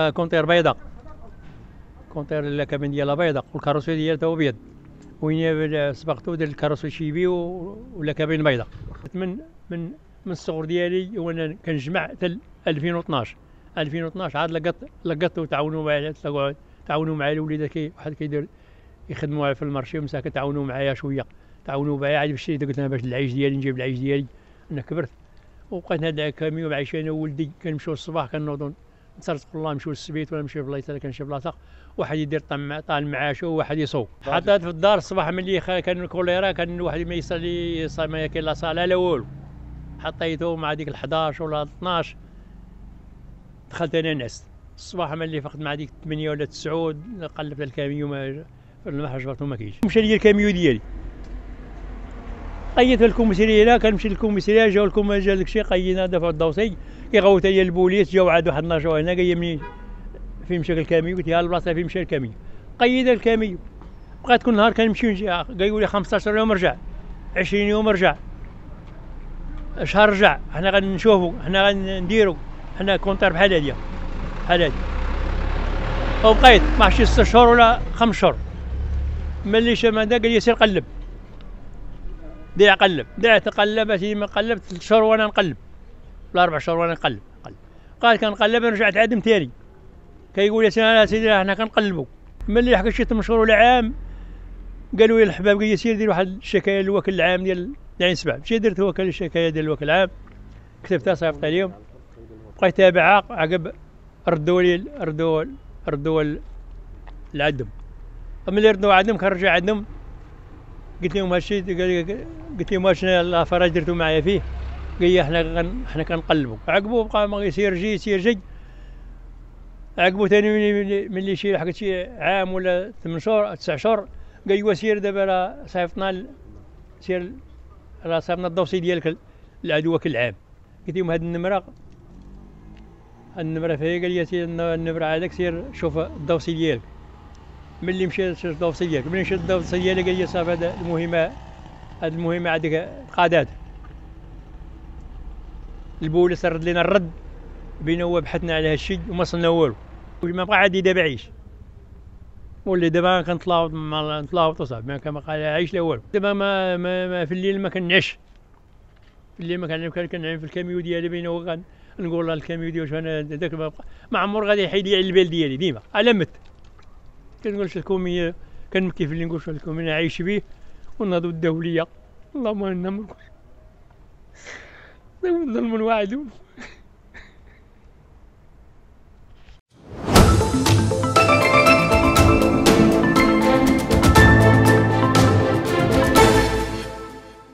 Canter بيضاء. Canter ال cabine ديالها بيضاء وال carrosserie ديالها أبيض. وين سبقتو ديال ال carrosserie شيبي و- ولا cabine بيضاء. من من من الصغر ديالي وأنا كنجمع حتى 2012 2012 عاد لقط لقطت وتعاونوا معايا تعاونوا معايا الوليدات كي واحد كيدير يخدموا في ال marché ومساكن تعاونوا معايا شوية. تعاونوا معايا عاد باش قلت أنا باش العيش ديالي نجيب العيش ديالي. أنا كبرت. وبقيت هاد الكاميو عايش أنا وولدي كنمشيو الصباح كنوضوا نترزق الله نمشيو للسبيت ولا نمشيو في لايصه كنمشي بلاصه واحد يدير طعم طال معاشه وواحد يصوب حتى في الدار الصباح ملي كان الكوليرا كان الواحد ما يصلي ما كاين لا صلاة لا والو. حطيته مع ديك ال 11 ولا 12 دخلت أنا نعست الصباح ملي فقت مع ديك 8 ولا 9 قلبت الكاميو ما في المحر جبرته ما كاينش. مشى لي الكاميو ديالي. قيدت الكوميساريه هنا كنمشي للكوميساريه جاو الكوم جا داك الشيء قيدنا دفع الدوسي كيغوت لي البوليس جاو عاد واحد 12 هنا قال منين فين مشى الكاميو قلت يا البلاصة فين مشى الكاميو. قيد الكاميو. بقيت كل نهار كنمشي ونجي قال يقول لي 15 يوم رجع 20 يوم رجع شهر رجع حنا غنشوفوا حنا غنديروا حنا كونتر بحال هادي بحال هادي. وبقيت ما عرفتش ست شهور ولا خمس شهور. ملي هذا قال لي سير قلب. ديع قلب ديع تقلب اسيدي ما قلبت ثلاث شهور وأنا نقلب. ولا شهور وأنا نقلب قلب. قال كنقلب رجعت عادم تاني كيقول لي سيدي سيدي حنا كنقلبوا. ملي حكى شي 8 شهور ولا عام قالوا لي الحباب لي سير دير واحد الشكاية للوكيل العام ديال العين سبع. مشيت درت وكيل الشكاية ديال الوكيل العام؟ كتبتها صيفط عليهم بقيت تابعها عقب ردوا لي ردوا ردوا ال- العدم ملي ردوا عندهم كنرجع عندهم. قلت لهم هادشي قال لي قلت لهم واش الأفراج درتو معايا فيه؟ قال لي إحنا غن حنا كنقلبوا عقبوا بقى ما يصير جي يصير جي عقبوا ثاني ملي شي حكى شي عام ولا ثمان شهور تسع شهور قال لي سير دابا راه صيفطنا سير راه صيفطنا الدوسي ديالك العدو العام. قلت لهم هاد النمرة النمرة فيها قال لي سير الن- النمرة هذاك سير شوف الدوسي ديالك. ملي مشيت الدوسي ديالك. ملي مشيت الدوسي ديالي قال لي صافي هذا المهمة هاد المهمه عندك القادات البوليس رد لنا الرد بينا هو بحثنا على هالشيء وما صلنا والو. ما بقى عادي دابا عيش واللي دابا كنتلاوط نتلاوط وصافي ما كان قال عايش لا والو. دابا ما, ما, ما في الليل ما كنعش في الليل ما كان كنعم في الكاميو ديالي بينا هو كان نقول الكاميو ديالي واش أنا داك ما ما عمر غادي يحيد لي على البال ديالي ديما. على مت. كنقول لكم كنبكي في اللي نقول لكم أنا عايش به ونهضوا الدولية. اللهم إنا من ظلم واحد